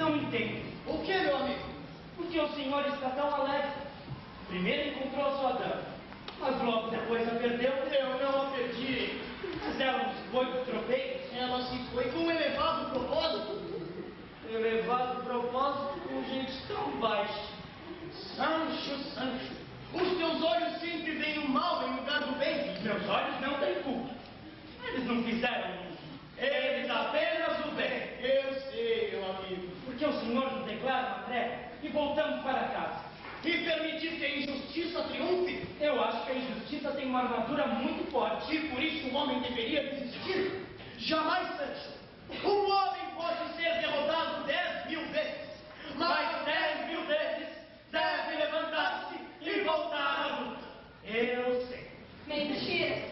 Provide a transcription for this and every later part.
Não entendo. O que, meu amigo? Porque o senhor está tão alegre. Primeiro encontrou a sua dama, mas logo depois a perdeu. Eu não a perdi. Mas ela se foi com tropeiros. É, ela se foi com um elevado propósito. Elevado propósito com gente tão baixa. Sancho, Sancho, os teus olhos sempre veem o mal em lugar do bem. Meus olhos não têm culpa. Eles não fizeram isso. Eles apenas porque o Senhor nos declara uma treva e voltamos para casa. E permitir que a injustiça triunfe? Eu acho que a injustiça tem uma armadura muito forte. E por isso o homem deveria desistir? Jamais, Sancho. Um homem pode ser derrotado dez mil vezes, mas dez mil vezes deve levantar-se e voltar à luta. Eu sei. Mentira!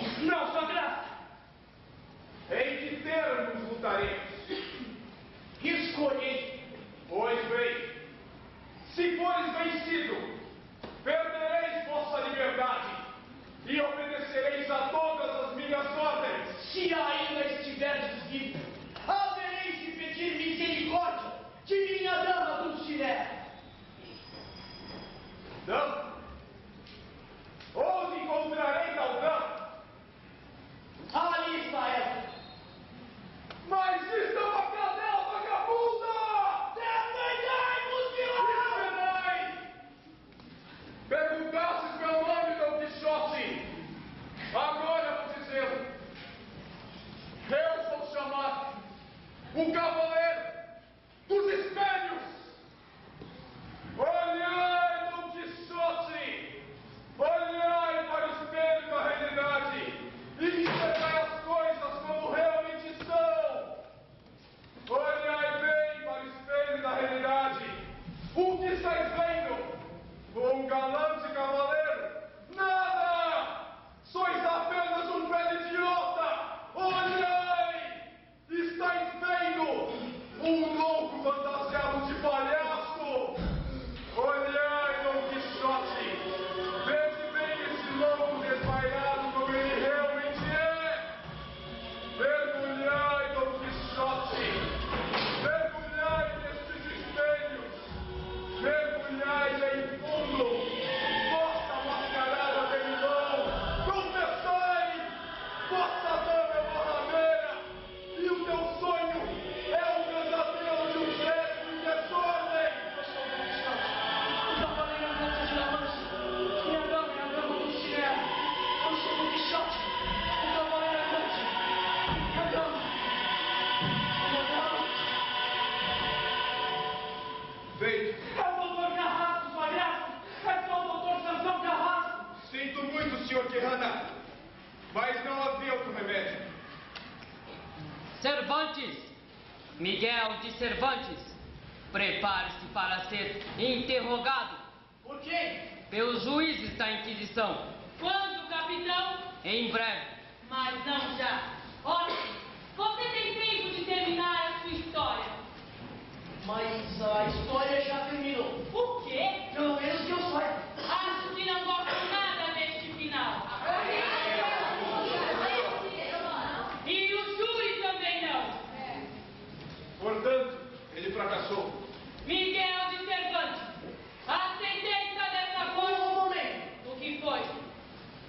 you para ser interrogado Por quem? pelos juízes da Inquisição. Quando, capitão? Em breve. Mas não já. Olha, você tem tempo de terminar a sua história. Mas a história já terminou. O quê? Pelo menos que eu saiba. Acho que não gosto nada deste final. E o júri também não. Portanto, ele fracassou. Miguel de Cervantes, a sentença dessa Um corte. momento. O que foi?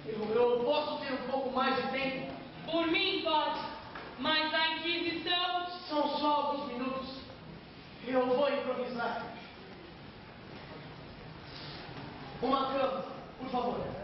Eu, eu posso ter um pouco mais de tempo? Por mim pode, mas a Inquisição. São só alguns minutos. Eu vou improvisar. Uma cama, por favor.